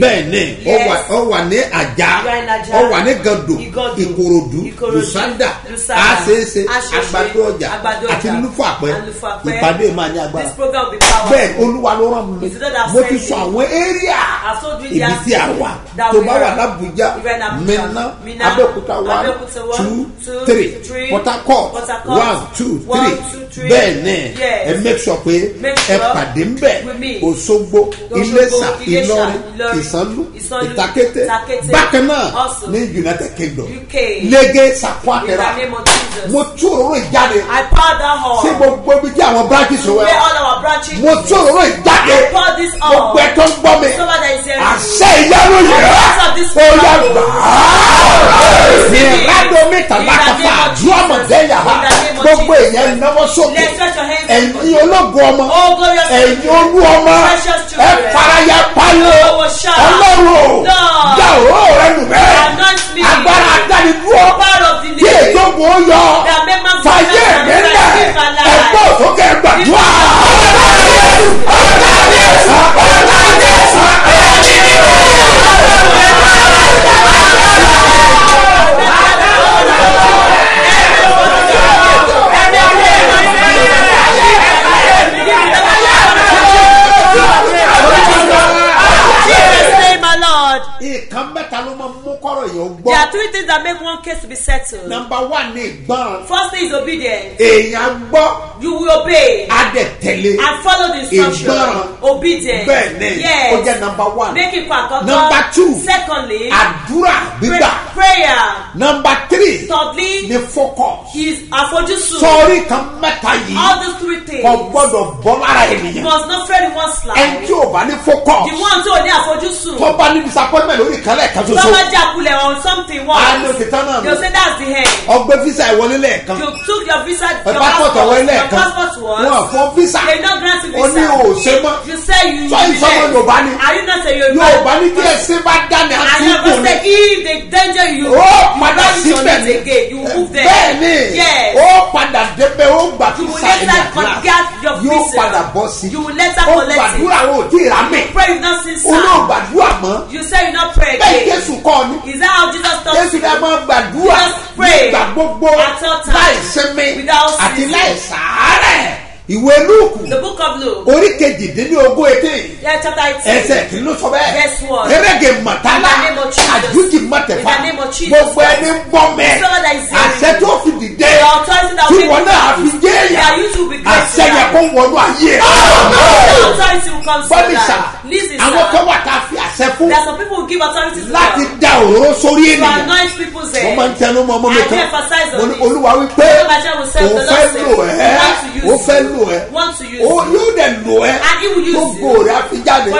bẹ́ẹ̀ ni Yes. wà- ní àjà ó wà ní Igando. ìkòròdú Lùsádà. àṣeéṣe àgbàdo ọjà àti And Lufapẹ́. ìpàdé máa ní agbára bẹ́ẹ̀ olúwa ló rán mi mo ti sọ àwọn you ibi tí a wà tó bá wà in Abuja, minna abẹ́òkúta one two, three three, port harcourt one two three. bẹ́ẹ̀ ni ẹ make sure pé ẹ pàdé ń bẹ̀. òṣogbo iléṣà ìlọrin Ìsànlú, ìtakété bákan náà ní united kingdom. Of Jesus. mo tú òróró ìjáde. I pour that hall. sí gbogbo ibi tí àwọn branches wẹ̀ mo tú òróró ìjáde. Gbogbo ẹ tó ń gbọ́ mi. Àṣẹ ìyanu this ó yà gbà. Á. Receive it. ìrádọ́ mẹ́ta In In the name of gbogbo èèyàn náwó sókè. Ẹ̀yin ológun ọmọ. Oh, ẹ̀yin olú ọmọ ẹ faraya pálọ̀ ọlọ́run dá òró rẹ nù bẹ́ẹ̀. Agbára of the kí èdògùn ó yọ. That make man fàyè confess mi and lẹ̀. live alive. ẹgbẹ́ òsókè gbàdúrà. Jesus name, my Lord. nǹkan mẹ́ta ló máa mú ó There gbọ́. are three things that make one case to be settled. nọmba wà ní ìgbọràn First thing is obedience. èèyàn gbọ́ You will obey adẹ̀tẹ̀lé and follow the instruction. Ìgbọràn. Obedience. bẹ́ẹ̀ ni Yes. ó jẹ́ nọmba wà. Make it àkọ́kọ́. Number two. Secondly. àdúrà gbígbà. pray- prayer. nọmba tírì Thirdly. ní focus. is àfojúsùn. sọ́ọ́rí kan mẹ́ta yìí All these three. Kò gbọ́dọ̀ bọ́ lára You ènìyàn. must not fret in one slide. ẹni tí ò bá ní focus. The one tí o ní àfojúsùn. tó bá ní disappointment lórí ìkànnì Tó bá ṣoṣo. jákulẹ̀ on something a ní once. òkè tán náà will say that's the end. ọgbẹ́ visa ìwọlé lẹ́ẹ̀kan. You took your visa, your passport passport, ọ̀wọ́ your lẹ́ẹ̀kan. passport wọn was. fún visa. They not grant you ó ní visa. òòṣe mọ́. You say you sọ you ìsọmọ left. yorùbá ni. Are you not a Yoruba? yorùbá ní kí ẹsẹ̀ bá dání And àti you ìbò never ni. say if they danger you, ó you padà don't síbẹ̀ ni. You move there. bẹ́ẹ̀ ni ó padà débẹ̀ ó gbà You will fisa get your yóò visa. padà bọ́ sí You will later ó collect it. gbàdúrà ó ì rà mí Pray you not sin ó náà gbàdúrà mọ́ You say you not pray bẹ́ẹ̀ again. jésù kọ́ ni Is that how Jesus taught jésù you? náà máa gbàdúrà Just pray nígbà gbogbo at all times láì sinmi without àti ceasing. láì sàárẹ̀ ìwé lúùkù The book of Luke. orí kejìdínlógún etí Yeah, chapter 18. ẹsẹ̀ kìíní ló sọ bẹ́ẹ̀. Erege mọ̀tálá In mọ̀tẹ̀fà gbogbo ẹni ń bọ́ mẹ́. Àṣẹ tó fi dìde tí wọn náà you fi be great àṣẹ yẹ kó wọnú ayé your bọ́mísà life. Listen, àwọn kan wà tá a fi àṣẹ fún. There are some people who give authority to láti da òróró sórí ènìyàn. wọ́n máa ń tẹnu mọ́ ọmọ mi kan. olúwa wípé òun fẹ́ lò ẹ́. Ó fẹ́ you. Lò ẹ́. You. yóò dẹ̀ lò ẹ́. Gbogbo rẹ̀ á fi jáde.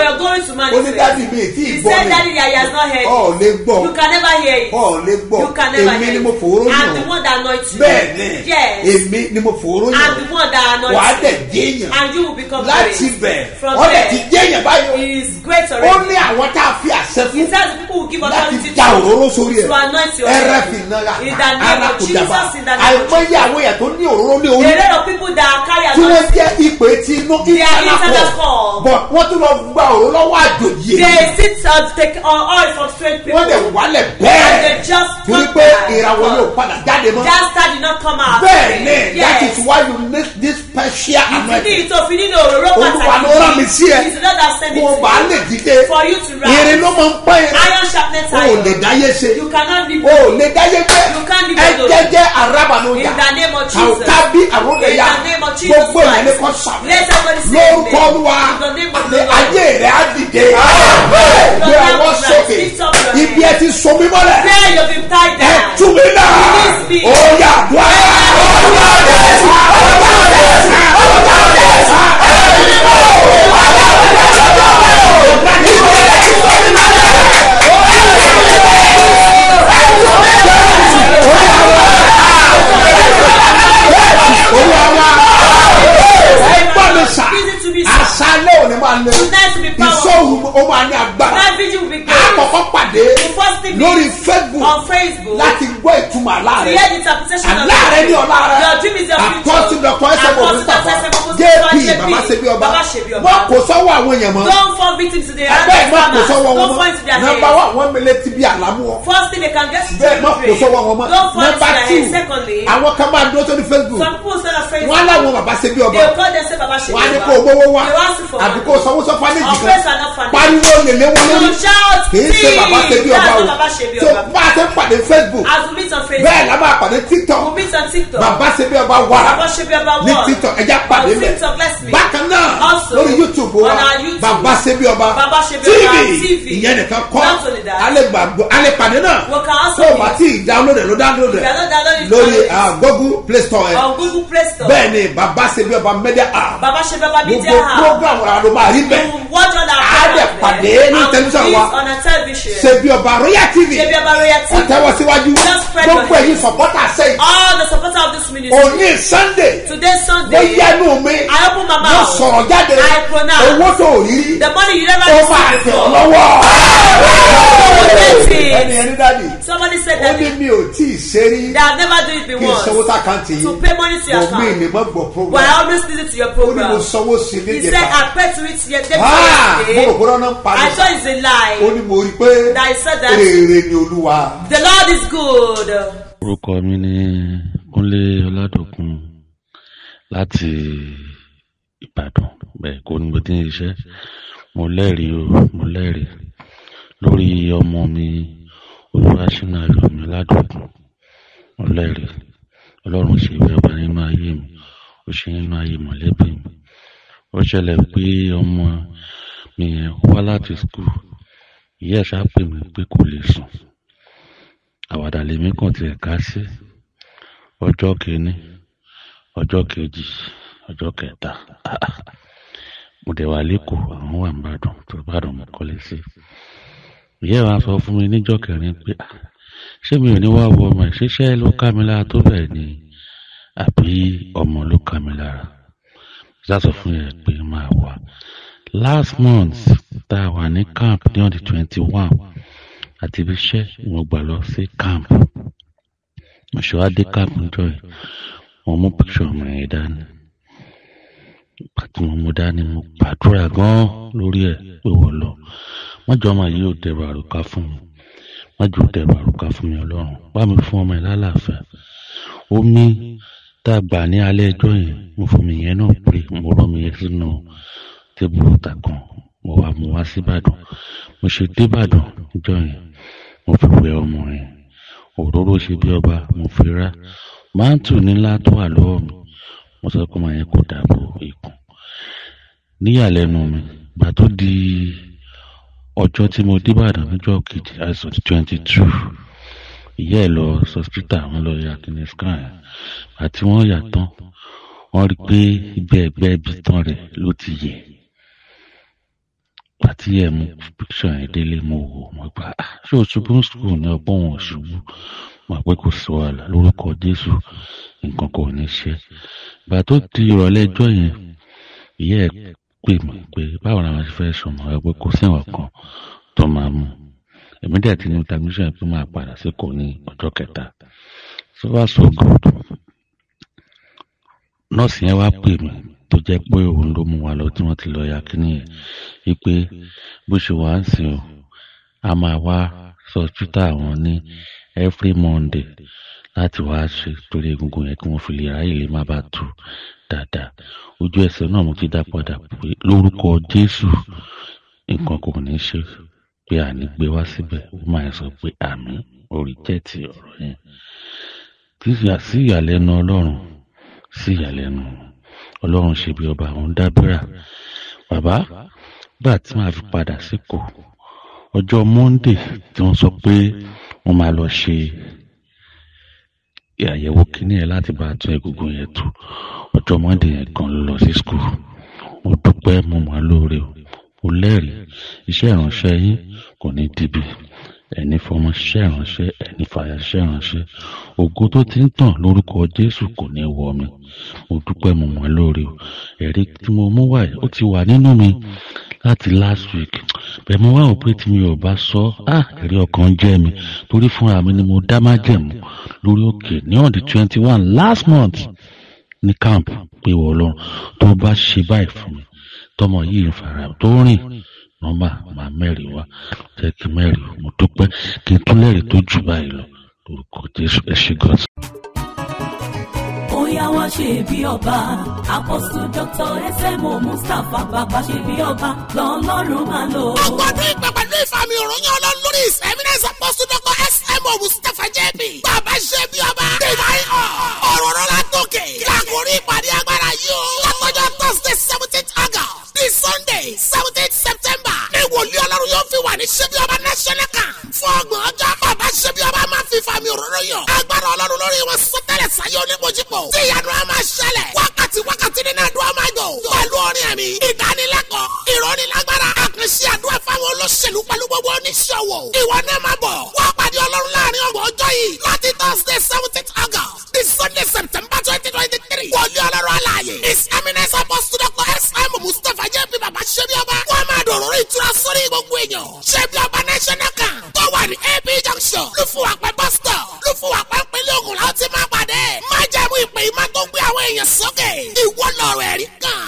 Ó ní dáàdi mi tí ì gbọ́ mi ọ̀ lè gbọ́. You can never hear it. ọ̀ lè gbọ́. You can never èmi ni mo fòró yàn. the one that anoints you. bẹ́ẹ̀ ni. Èmi ni mo fòró yàn. Wàá dẹ̀ become láti bẹ̀. Ọ́ dẹ̀ ti is great ó ní àwọn tá a fi àṣẹ fún. Láti da òróró sórí ẹ̀. ẹrẹ́ fi náírà the name of àìmọye àwọn èèyàn tó ní òróró ní orí wọ́n jẹ́ ìpè tí inú internal call but wọ́n tún lọ gba òróró lọ́wọ́ àjòjì they sit and take uh, oil from straight people. wọ́n dẹ̀ wálẹ̀ And bẹ́ẹ̀ they just torí come pé back. ìràwọ̀ yóò padà jáde mọ́ That star did not come out. bẹ́ẹ̀ ni that is why you need this special Ìdí anointing ìtòfin nínú òróró olúwa pàtàkì. ló rán mi sí ẹ He is the Lord that sent it kó o to bá lè dìde For you to rise. irin ló máa ń pẹ́ yẹn Iron sharpness o ò iron. lè dáyé ṣe You cannot live o ò alone. lè dáyé pé You can't live ẹ alone. jẹ́jẹ́ arábànújà In the name of Jesus. kàwùtábí àrùndẹ̀yà In the name of Jesus gbogbo Christ. kò sàmì lórúkọ olúwa àti ayé rẹ̀ á dìde gbé ọwọ́ sókè ibi ẹ ti so mí mọ́lẹ̀ Where you've been tied ẹ tú mi náà ó yà dùn ẹgbọ́n àwọn èèyàn mọ́ Don't fall victim to the scammers. sọ́wọ́ wọn Don't fall into their hands. wa wọn mele ti bí àlámú wọn First thing they can get to bẹ́ẹ̀ má kò sọ́wọ́ wọn mọ́ Don't fall into their hands. Secondly, àwọn kan máa dúró sórí facebook some people say that Facebook. wọn láwọn baba sebi ọba They call them say Baba Sebi wọn á ní Ọba. kó gbowó wá They ask you for àbí kó sanwó sọ friends are not kan pariwo lèlé wọn lórí You shout, ṣe "Tea!" ọba That's o not Baba Sebi tó Ọba. bá a ṣe ń pàdé facebook As we meet. Bẹ́ẹ̀ la máa pàdé tiktok TikTok. baba sebi ọba wà Baba Sebi Ọba ní tiktok ẹja pàdé meet. bákan náà lórí youtube wa. Baba sebi ọba tv ìyẹn nìkan kọ́. Not only that. alẹ́ gbàgbọ́ alẹ́ pàdé náà. Tó o bá ì download ẹ̀ ló download ẹ̀. Lórí ah, google play store ẹ̀. On Google Play Store. bẹ́ẹ̀ ni baba sebi ọba media app. Gbogbo program wa ló máa rí bẹ́ẹ̀. You watch all our Á dẹ̀ programs pàdé there. ní tẹlifíṣàn wa. sebi ọba royal tv ọ̀tẹ́wọ́ síwájú. Gbogbo ẹ̀yin supporter sẹ́yìn ministry. òní sunday Today mo Sunday. yẹnu mi I open my mo mouth. sọ̀rọ̀ jáde I pronounce. owó tó rí The money you never ó máa received tẹ̀ ọ́ before. lọ́wọ́. Oh, that's it. ẹni ẹni dáàdi Somebody said ó that ní they mi ò tí ì ṣe rí have never done it kí n before. sanwó tá kàǹtì To pay money to your mo mí ní account. mo gbọ́ But I program always listen to your ó ní mo program. sanwó sí ní He said ìjẹta I paid to it yesterday. Ah, mo rò pé ọ̀nà ń pa I mi thought it's a lie. ó ní mo rí i pé That he said that rere ni olúwa. the Lord is good. orúkọ mi ní kúnlé ọládòkun láti ìbàdàn. Bẹ́ẹ̀ kò ní mo ti ń ṣiṣẹ́. Mo lẹ́rìí o mo lẹ́rìí. Lórí ọmọ mi olúwaṣínà ayọ̀mí ọládòkun mo lẹ́rìí. Ọlọ́run ṣe bí ọba nínú ayé mi ó ṣe nínú ayé mọ̀lẹ́bí mi. Ó ṣẹlẹ̀ pé ọmọ mi yẹn wá láti skul ìyá ẹ̀ ṣáà pè mí pé kò lè sùn. Àwàdà lèmi kàn tiẹ̀ ká sí ọjọ́ kìíní ọjọ́ kejì ọjọ́ kẹta. Mo dẹ̀ wà lẹ́kọ̀ọ́ àwọn wà nìbàdàn tó bàdàn mo kọ́lé sí. Ìyá wá sọ fún mi níjọ́ kẹrin pé "Ah, ṣé mi ò ní wá wọ ọmọ ẹ̀? Ṣiṣẹ́ ló ká mi lára tó bẹ́ẹ̀ ni? Àbí ọmọ ló ká mi lára? Ìyá sọ fún yẹn pé máa wà last month tá a wà ní camp ní on the twenty one àti ibi iṣẹ́ mo gbà lọ sí camp camp níjọ́ yìí mo mú picture ọmọ yẹn dání. Àti mo mú dání mo gbàdúrà gan lórí ẹ̀ pé wọ́n lọ. Mọ́jọ́ ọmọ yìí ò dẹ̀rọ àrùká fún mi. Mọ́jọ́ ò dẹ̀rọ àrùká fún mi ọlọ́run. Bá mi fún ọmọ yẹn lálàáfíà. Omi tá a gbà ní alẹ́ ẹjọ́ yẹn mo fún mi yẹn náà pé mo rọ́ mi yẹn sínú tébùrù mo wá mo òróró ṣe bí ọba mo fi rá. Máńtù nílá tó wà lọ́wọ́ mi. Mo sọ pé màá yẹn kò dàbò ikùn. Níyàlẹ́nu mi gbà tó di ọjọ́ tí mo débàdàn níjọ́ kejì àìsàn twenty two ìyá ẹ̀ lọ sọ́sítà wọn lọ ya kìnìún scan àti wọ́n yà tán wọ́n rí i pé ibẹ̀ ẹgbẹ́ ibi tán rẹ̀ ló ti yẹ̀ àti ẹ̀ mú píkṣọ̀ yẹn délé mo wò mo gbà á ṣé o ṣubú skul ní ọgbọ́n wọn ṣubú? Mo pé kò sí wàhálà lórúkọ jésù nǹkan kò ní ṣe. Ìgbà tó di ìrọ̀lẹ́ ẹjọ́ yẹn ìyá ẹ̀ pè mí pé báwo la wọn ṣe fẹ́ mọ́ ẹ pé kò sí ìwọ̀n kan tó máa mú. Èmi dẹ̀ ti ní tàbíṣàn pé máa padà sí kò ní ọjọ́ kẹta. So good nọ́ọ̀sì yẹn wá pè mí tó jẹ́ pé òun ló mú wa lọ tí wọ́n ti lọ ya kínní yẹn. Wípé bó ṣe wà ń sìn o a máa wá sọ́sítà àwọn ní every monday láti wá ṣe torí egungun yẹn kí wọ́n fi lè ráyè lè má bàa tù dáadáa. Ojú ẹsẹ̀ náà mo ti dá padà pé lórúkọ jésù nǹkan kò ní ṣe pé àní gbé wá síbẹ̀. Ó máa sọ pé àmì orí jẹ́ ti ọ̀rọ̀ yẹn. Sí ìyàlẹ́nu ọlọ́run sí ìyàlẹ́nu ọlọ́run ṣe bí ọba àwọn dábìrà bàbá gbà tí màá fi padà síkò ọjọ́ monday tí wọ́n sọ pé wọ́n máa lọ ṣe àyẹ̀wò kínní yẹn láti bá a tún egungun yẹn tú ọjọ́ monday yẹn ló lọ sí skul mo dúpẹ́ mo mọ̀ lóore o. Lẹ́rìí. Iṣẹ́ ìránṣẹ́ yín kò ní dìbì ẹni fọmọ ṣèrànṣẹ́ ẹni fàyà ṣèrànṣẹ́ ògo tó ti ń tàn lórúkọ jésù kò ní wọ mi. Mo dúpẹ́ mo mọ̀ lórí o. Ẹ̀rí tí mo mú wáyé ó ti wà nínú mi láti last week. Bẹ́ẹ̀ mo wá òpin tí mi ò bá sọ á ẹ̀rí ọkàn jẹ́ mi. Torí fúnra mi ni mo dá májẹ̀mú lórí òkè ní on twenty one last month ní camp pé wọ́n lọ́rùn tó bá ṣe báyìí fún mi tọmọ yìí ń fara tó rìn nọ́mbà máa mẹ́rin wá jẹ́ kí mẹ́rin mo dúpẹ́ kí n tún lẹ́rìí tó jù báyìí lọ lórúkọ Jésù ẹ ṣé gan. Bóyá wá ṣe bí ọba, àpọ̀sù Dr. S.M.O. Mustapha bàbá ṣe bí ọba, lọ́lọ́run máa lò. Ọkọ̀ tí ìfàmì òròyìn ọlọ́run lórí ìsẹ̀mínẹ́sì àpọ̀sù Dr. S.M.O. Mustapha J.B. Bàbá ṣe bí ọba. Divine ọ̀ ọ̀rọ̀ rọ́lá ìpàdé agbára yìí o. Látọjọ́ ní ṣebí ọba náà ṣẹlẹ̀ kan. fún ọgbọ̀n ọjọ́ bàbá ṣebí ọba máa fi fàmì òróró yọ. agbára ọlọ́run lórí wọn sọtẹ́lẹ̀ sáyé onímọ̀jípò. tí ìyanu á máa ṣẹlẹ̀. wákàtí wákàtí nínú àdúrà máa jọ. pẹ̀lú orin ẹ̀mí ìdánilẹ́kọ̀ọ́ ní lágbára. a kàn ṣe àdúrà fáwọn olóṣèlú pẹ̀lú gbogbo oníṣòwò. ìwọ náà máa bọ̀. wọ́n pàdé ọlọ́run láàárín ọgbọ̀n ọjọ́ yìí. láti thursday seventeen august di sunday september twenty twenty three. wọlé ọlọ́run aláàyè. his eminence apostle doctor s m mustapha jp baba sebi ọba. wọ́n máa dòròrò ìtura sórí gbogbo èèyàn. sebi ọba national camp tó wà ní ab junction. lùfùwàpẹ́ bus stop. lùfùwàpẹ́ pínlẹ̀ ògùn láti máa pàdé. májẹ̀mú ìpè ìmọ̀ tó gbé àwọn èèyàn sókè. ìwọ lọ̀rọ̀ ẹ̀rí kan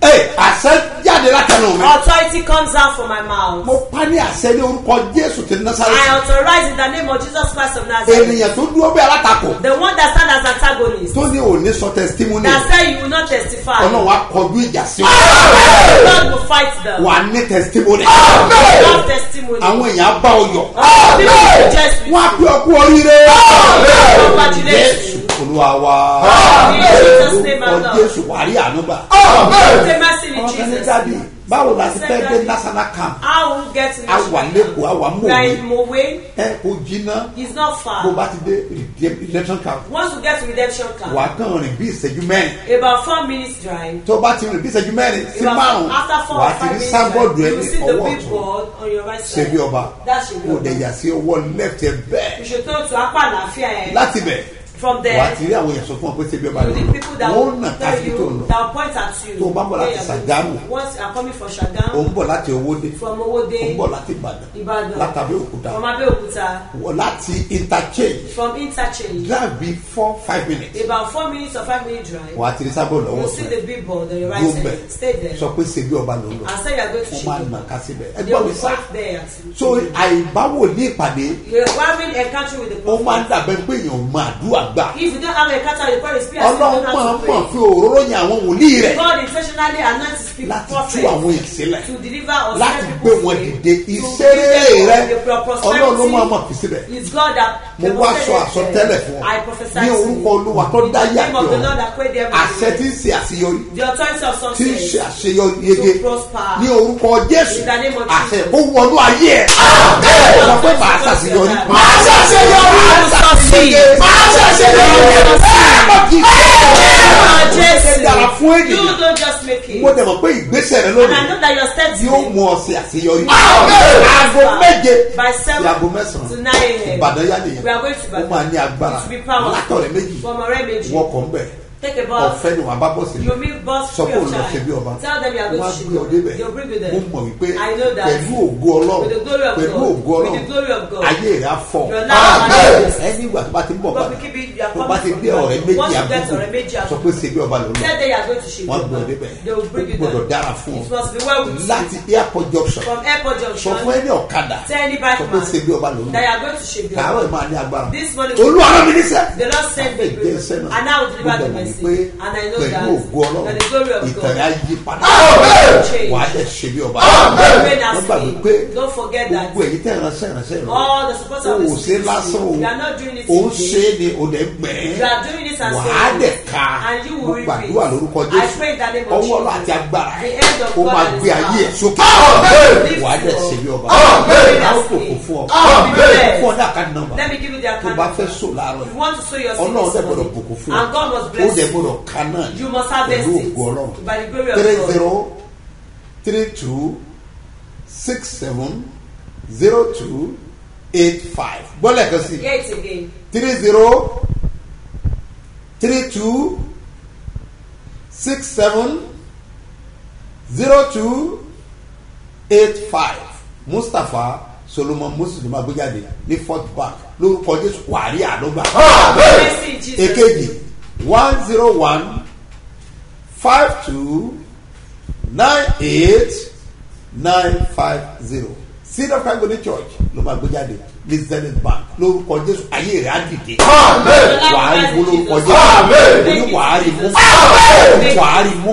ẹ àṣẹ jáde látẹnu mi. authority comes out from my mouth. mo pa ní àṣẹ ní orúkọ jésù ti nasara. I authorize in the name of Jesus Christ of Nazareth. ènìyàn tó dúró bẹ́ẹ̀ alátakò. the one that stand as antagonist. tó ní òní sọ testimony. that say you will not testify. ọ̀nà wa kọjú ìjà sí wọn. God will fight them. wà á ní testimony. you have testimony. àwọn èèyàn bá ọ yọ. people will just be. wọ́n á pè ọkú oríire. congratulations olúwa wa. Orúkọ jésù wà rí àánú gbà. ọ̀gbẹ́ni jáde báwo la ti fẹ́ dé national camp? A wà lẹ́kọ̀ọ́ a wà mọ̀wé ẹ kò jiná. Bó bá ti dé redemption camp. Wà á kàn rìn bí ìṣẹ́jú mẹ́rin. Tó bá ti rìn bí ìṣẹ́jú mẹ́rin sí márùn-ún wà á ti rí sábọ́ọ̀dù ẹ ọwọ́ ọ̀tún. ṣebí ọba? Kò dẹ̀yà sí ọwọ́ left bẹ́ẹ̀. Láti bẹ̀ from there. wà á ti rí àwọn èèyàn sọ fún ọ pé ṣe bí ọba rẹ wọn nà tásìkì tó ń lọ. tó ń bá bọ̀ láti Ṣàgámù ó ń bọ̀ láti Owódé. Ó ń bọ̀ láti Ìbàdàn. Láti Abẹ́òkúta. Láti interchange. From interchange. Drive be four five minutes. About four minutes or five minute drive. Wà á ti rí sábọ̀ lọ́wọ́ sẹ́ẹ̀ gómẹ̀ sọ pé ṣe bí ọba lọ́lọ́ ó máa nà ká síbẹ̀. Ẹ gbọ́ mi sá. so àìbáwò ní ìpàdé. Ó máa ń dàbẹ́ pé èèyàn máa dùn àná gbà. if you don't have a cattle you call it spear. ọlọ́run pọ̀ pọ̀ fi òróró yẹn àwọn wòlíì rẹ̀. God intentionally announces láti tú àwọn èèyàn sílẹ̀ láti gbé wọn dìde. ìṣeré rẹ ọlọ́run ló máa mọ̀ fi síbẹ̀. Mo wá sọ àsọtẹ́lẹ̀ fún ọ. Ní orúkọ olúwa tó dá yà kí àṣẹ tí ń ṣe àṣeyọrí. Tí ń ṣe àṣeyọrí yege. ní orúkọ jésù. Àṣẹ kó wọnú ayé ẹ. Ọ̀nà pé màá ṣàṣeyọrí. Màá ṣàṣeyọrí. Màá ṣàṣeyọrí name of Jesus. Ẹ dára fún ènìyàn. Mo dẹ̀ mọ̀ pé ìgbésẹ̀ rẹ lónìí yóò mú ọ sí àṣeyọrí. Aago méje sí aago mẹ́sàn-án. Ìbàdàn yá nìyẹn. Ó máa ní agbára látọ̀rẹ́ méjì wọkọ̀ ń bẹ̀ take a bus. ọ̀fẹ́ ni wọ́n bá bọ̀ sílẹ̀. you meet bus free of charge. sọ pé olùlọ ṣe bí ọba. tell them you are going to shoot. wọ́n á gbé ọdẹ bẹ̀. you bring me there. mo mọ̀ wípé pẹ̀lú ògo ọlọ́run pẹ̀lú ògo ọlọ́run ayé rẹ̀ á fọ. Ah, ẹni ìgbà tó bá ti bọ̀ padà tó bá ti dé ọ̀rẹ́ méjì àbúkù sọ pé ṣe bí ọba lòun. wọ́n gbé ọdẹ bẹ̀. ó gbọdọ̀ dára fún ọ. láti airport junction. from airport junction. sọ fún ẹni ọ̀kadà sọ pé ṣe bí ọba lòun. kàárọ̀ ìmọ̀ àdé agbára. olú àrọ̀ mi ní sẹ́. the lord send me. and now deliver the pé pẹ̀lú ògo ọlọ́run ìtàn ayé padà wàá dẹ̀ ṣe bí ọba. Wọ́n gbàgbé pé gbogbo èyí tẹ̀ ránṣẹ́ ránṣẹ́ rẹ̀ o ò ṣe lásán o. Ò ń ṣe ni o dẹ̀ gbẹ́ wàá dẹ̀ ka. Mo gbàdúrà lórúkọ jésù. ọwọ́ ọlọ́ àti agbára ó máa gbé ayé ẹ̀ sókè. Wàá dẹ̀ ṣe bí ọba. Láwọn kò kò fún ọ. Fún ọ dàka nọmba tó bá fẹ́ so láàárọ̀ yìí ọlọ́run dẹ̀ gbọ́dọ̀ bùkún fún ọ. Ó dẹ̀ gbọ́dọ̀ ka náà pẹ̀lú ògùn ọlọ́run. three zero three two six seven zero two eight five. Gbọ́dọ̀ kan sí three zero three two six seven zero two eight five. Mustapha solomon gbé jáde ní fort bank lórúkọ jésù wàhálì àdógbà èkejì one zero one five two nine eight nine five zero. Of calgary church ló máa gbé jáde ní zenith bank. Lórúkọ jésù ayé rẹ á dìde. Wàhálì mú lórúkọ jésù. Ní wàhálì mú. Wàhálì mú.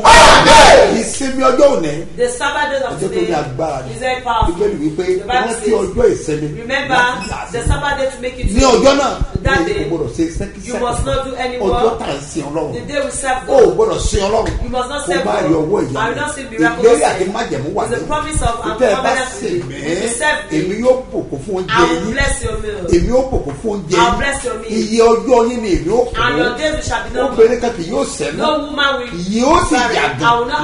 Ìsinmi ọjọ́ òní The Sabbath day of ọjọ́ tó ní agbára ni. bíbélì wípé wọ́n ti ọjọ́ ìsinmi Remember the Sabbath day to make it ní ọjọ́ náà Gbọ́dọ̀ ṣe you sẹ́kísẹ́kì must not do any ọjọ́ work. tá à ń sin ọlọ́run. The day we serve o God. gbọ́dọ̀ sin ọlọ́run. You must not kó God. rí ọwọ́ I ìyá miraculous ìlérí àti májẹ̀mú wà It's the promise of and tẹ́ ẹ bá sè me, èmi yóò bùkún fún oúnjẹ yín. èmi yóò bùkún fún oúnjẹ yín. iye ọjọ́ yín ni èmi yóò no obìnrin kan kì yóò sẹ́nu. Yóò sì not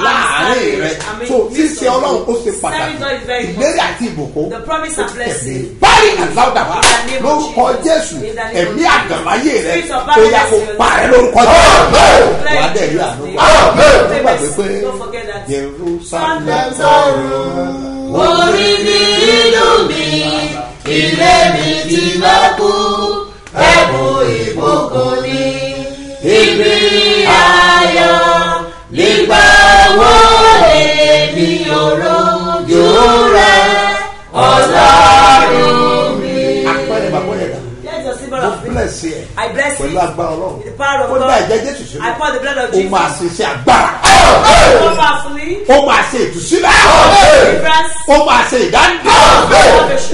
láàárín rẹ. This ṣíṣe ọlọ́run ó ṣe pàtàkì. God ìlérí àti The promise and blessing. báyìí wa the name of lórúkọ Jesus. jésù. In the Jesus. àgàmáyé rẹ tó yà kó barrenness, parẹ́ lórúkọ Declare wà á dẹ̀ rí Jesus' àánú name. gbà gbàgbé pé jerusalem. Orí mi inú mi ilé mi ti lọ́kù ẹ̀bùn ìbùkún ni ibi ayọ̀ bless yẹ I bless pẹ̀lú you. agbára ọlọ́run With the power of ó dá God. ẹ̀jẹ̀ jésù sílẹ̀ I pour the blood of ó Jesus. máa ṣe iṣẹ́ agbára ó máa ṣe ìtúsílẹ̀ ó máa ṣe ìdánidọ́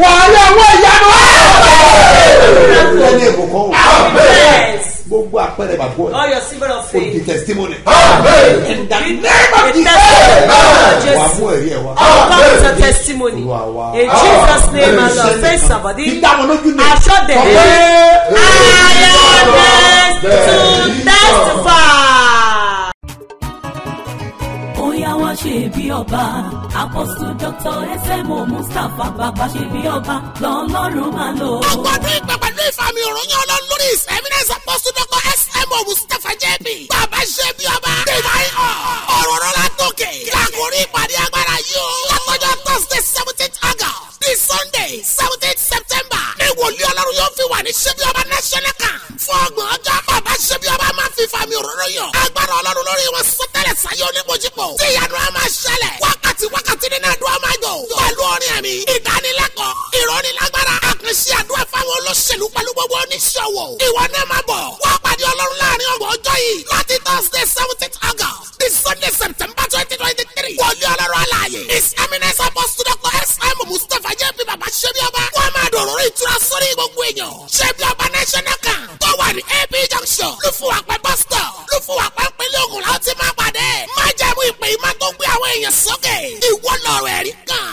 wà á yẹ owó ìyanu ẹni ìbùkún. Gbogbo apẹ̀rẹ̀ bàbá yẹn All your symbol of ó di faith. testimony Amen. in the name of The Jesus testimony of wà mú ẹ̀rí ẹ̀ wá. Come with your testimony. In Jesus' name, my Lord. Say somebody. Assure them. I am blessed to testify. Oya wá ṣe bí ọba, Apostle Dr. SMO Mustapha bàbá ṣe bí ọba, lọ́lọ́run máa lò. ọgbọdún ìgbà ìfàmì ìròyìn ọlọ́run lórí ìsẹ́mínẹ́sì dọ́kọ̀ sm mustapha jb bàbá ṣe bí ọba. Divine ọ̀rọ̀ ọ̀rọ̀ látòkè. Lákòrí ìpàdé agbára yìí o. Látọjọ́ thursday seventeen august. Ní sunday seventeen september. Ní wòlíì ọlọ́run yóò fi wà ní ṣe ọba national camp. Fún ọgbọ̀n ọjọ́ bàbá ṣe bí ọba máa fi fàmì òróró yàn. Agbára ọlọ́run lórí wọn sọtẹ́lẹ̀ sáyé onímọ̀jìpọ̀ tí ìyanu á máa ṣẹlẹ̀. Wákàtí wákàtí nínú àdúrà máa jọ pẹ̀lú orin ẹ̀mí ìdánilẹ́kọ̀ọ́ ìrọ̀nilágbára àkànṣe àdúrà fáwọn olóṣèlú pẹ̀lú gbogbo oníṣòwò. Ìwọ náà máa bọ̀. Wá pàdé ọlọ́run láàárín ọgbọ̀n ọjọ́ yìí. Láti thursday seventeen august ní sunday september twenty twenty three wọlé ọlọ́run aláàyè his eminence apostle dr sm mustapha jẹ́ bí baba ṣẹ́bi ọba. Wọ́n máa dòrò ìtura sórí gbogbo èèyàn. Ọba national camp wà ní ap junction. Lùfùwàpẹ́ bus stop lùfùwàpẹ́ pínlẹ̀ ògùn láti máa pàdé. Májẹ̀mú ìpè ìmá tó gbé àwọn èèyàn sókè. Ìwọ lọ́rọ̀ ẹ̀rí kan